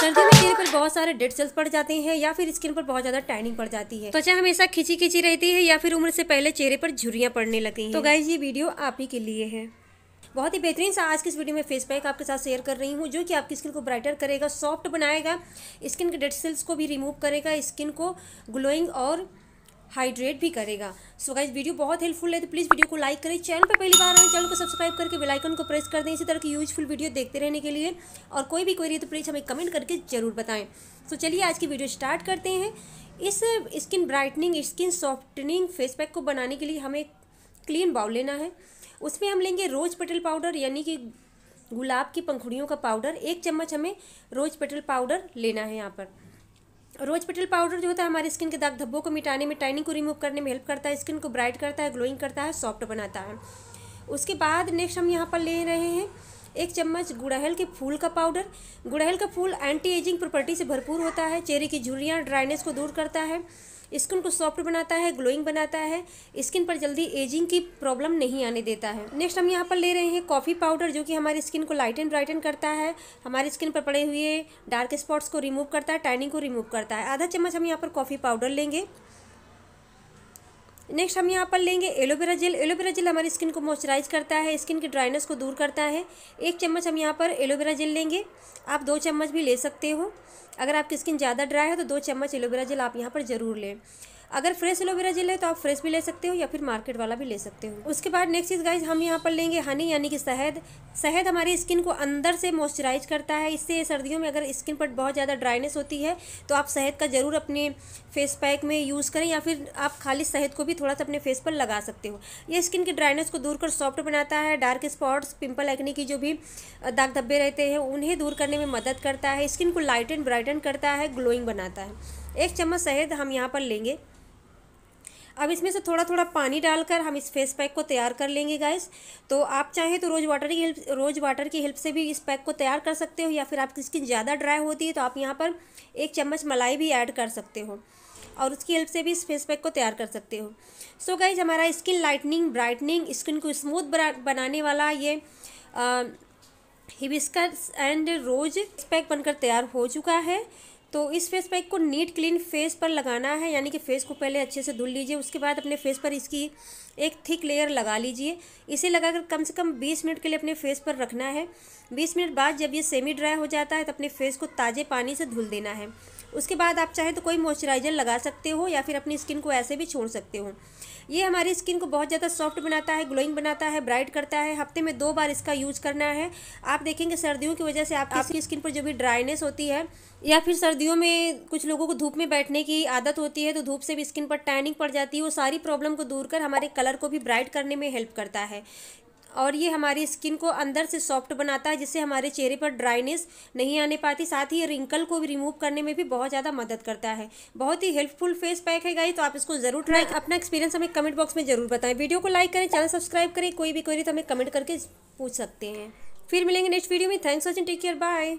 सर्दियों में चेहरे पर बहुत सारे डेड सेल्स पड़ जाते हैं या फिर स्किन पर बहुत ज़्यादा टैनिंग पड़ जाती है। त्वचा हमेशा खिंची खिंची रहती है या फिर उम्र से पहले चेहरे पर झुरियाँ पड़ने लगती है। तो गाइज़ ये वीडियो आप ही के लिए है। बहुत ही बेहतरीन सा आज की इस वीडियो में फेस पैक आपके साथ शेयर कर रही हूँ, जो कि आपकी स्किन को ब्राइटर करेगा सॉफ्ट बनाएगा। स्किन के डेड सेल्स को भी रिमूव करेगा स्किन को ग्लोइंग और हाइड्रेट भी करेगा। सो गाइज़ वीडियो बहुत हेल्पफुल है तो प्लीज़ वीडियो को लाइक करें। चैनल पर पहली बार आए चैनल को सब्सक्राइब करके बेल आइकन को प्रेस कर दें। इसी तरह की यूजफुल वीडियो देखते रहने के लिए। और कोई भी क्वेरी है तो प्लीज़ हमें कमेंट करके ज़रूर बताएँ। तो चलिए आज की वीडियो स्टार्ट करते हैं। इस skin brightening skin softening face pack को बनाने के लिए हमें क्लीन बाउल लेना है। उसमें हम लेंगे रोज पेटल पाउडर यानी कि गुलाब की पंखुड़ियों का पाउडर एक चम्मच हमें रोज पेटल पाउडर लेना है यहाँ पर। रोज पेटल पाउडर जो होता है हमारे स्किन के दाग धब्बों को मिटाने में, टाइनिंग को रिमूव करने में हेल्प करता है, स्किन को ब्राइट करता है ग्लोइंग करता है सॉफ्ट बनाता है। उसके बाद नेक्स्ट हम यहाँ पर ले रहे हैं एक चम्मच गुड़हल के फूल का पाउडर। गुड़हल का फूल एंटी एजिंग प्रॉपर्टी से भरपूर होता है, चेहरे की झुरियाँ ड्राइनेस को दूर करता है। स्किन को सॉफ्ट बनाता है, ग्लोइंग बनाता है, स्किन पर जल्दी एजिंग की प्रॉब्लम नहीं आने देता है। नेक्स्ट हम यहाँ पर ले रहे हैं कॉफ़ी पाउडर, जो कि हमारी स्किन को लाइट एंड ब्राइटन करता है, हमारी स्किन पर पड़े हुए डार्क स्पॉट्स को रिमूव करता है, टाइनिंग को रिमूव करता है। आधा चम्मच हम यहाँ पर कॉफ़ी पाउडर लेंगे। नेक्स्ट हम यहाँ पर लेंगे aloe vera gel aloe vera gel हमारी स्किन को मॉइस्चराइज करता है स्किन की ड्राइनेस को दूर करता है। एक चम्मच हम यहाँ पर एलोवेरा जेल लेंगे। आप दो चम्मच भी ले सकते हो। अगर आपकी स्किन ज़्यादा ड्राई है तो दो चम्मच एलोवेरा जेल आप यहाँ पर ज़रूर लें। अगर फ्रेश एलोवेरा जेल है तो आप फ्रेश भी ले सकते हो या फिर मार्केट वाला भी ले सकते हो। उसके बाद नेक्स्ट चीज़ गाइज़ हम यहाँ पर लेंगे हनी यानी कि शहद। शहद हमारी स्किन को अंदर से मॉइस्चराइज करता है। इससे सर्दियों में अगर स्किन पर बहुत ज़्यादा ड्राइनेस होती है तो आप शहद का ज़रूर अपने फेस पैक में यूज़ करें या फिर आप खाली शहद को भी थोड़ा सा अपने फेस पर लगा सकते हो। ये स्किन की ड्राइनेस को दूर कर सॉफ्ट बनाता है। डार्क स्पॉट्स पिंपल एक्ने की जो भी दाग धब्बे रहते हैं, उन्हें दूर करने में मदद करता है। स्किन को लाइट एंड ब्राइटन करता है ग्लोइंग बनाता है। एक चम्मच शहद हम यहाँ पर लेंगे। अब इसमें से थोड़ा थोड़ा पानी डालकर हम इस फेस पैक को तैयार कर लेंगे गाइस तो आप चाहें तो रोज़ वाटर की हेल्प रोज़ वाटर की हेल्प से भी इस पैक को तैयार कर सकते हो या फिर आपकी स्किन ज़्यादा ड्राई होती है तो आप यहाँ पर एक चम्मच मलाई भी ऐड कर सकते हो और उसकी हेल्प से भी इस फेस पैक को तैयार कर सकते हो। सो गाइज़ हमारा स्किन लाइटनिंग ब्राइटनिंग स्किन को स्मूथ बनाने वाला ये हिबिस्कस एंड रोज पैक बनकर तैयार हो चुका है। तो इस फेस पैक को नीट क्लीन फेस पर लगाना है, यानी कि फेस को पहले अच्छे से धुल लीजिए, उसके बाद अपने फेस पर इसकी एक थिक लेयर लगा लीजिए। इसे लगाकर कम से कम 20 मिनट के लिए अपने फेस पर रखना है। 20 मिनट बाद जब ये सेमी ड्राई हो जाता है तो अपने फेस को ताज़े पानी से धुल देना है। उसके बाद आप चाहें तो कोई मॉइस्चराइज़र लगा सकते हो या फिर अपनी स्किन को ऐसे भी छोड़ सकते हो। ये हमारी स्किन को बहुत ज़्यादा सॉफ्ट बनाता है ग्लोइंग बनाता है ब्राइट करता है। हफ़्ते में दो बार इसका यूज़ करना है। आप देखेंगे सर्दियों की वजह से आप आपकी स्किन पर जो भी ड्राइनेस होती है या फिर सर्दियों में कुछ लोगों को धूप में बैठने की आदत होती है तो धूप से भी स्किन पर टैनिंग पड़ जाती है। वो सारी प्रॉब्लम को दूर कर हमारे कलर को भी ब्राइट करने में हेल्प करता है। और ये हमारी स्किन को अंदर से सॉफ्ट बनाता है जिससे हमारे चेहरे पर ड्राइनेस नहीं आने पाती। साथ ही ये रिंकल को भी रिमूव करने में भी बहुत ज़्यादा मदद करता है। बहुत ही हेल्पफुल फेस पैक है गाई तो आप इसको ज़रूर ट्राई अपना एक्सपीरियंस हमें कमेंट बॉक्स में ज़रूर बताएँ। वीडियो को लाइक करें चैनल सब्सक्राइब करें कोई भी क्वेरी तो हमें कमेंट करके पूछ सकते हैं। फिर मिलेंगे नेक्स्ट वीडियो में। Thanks watching take care bye